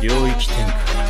領域展開。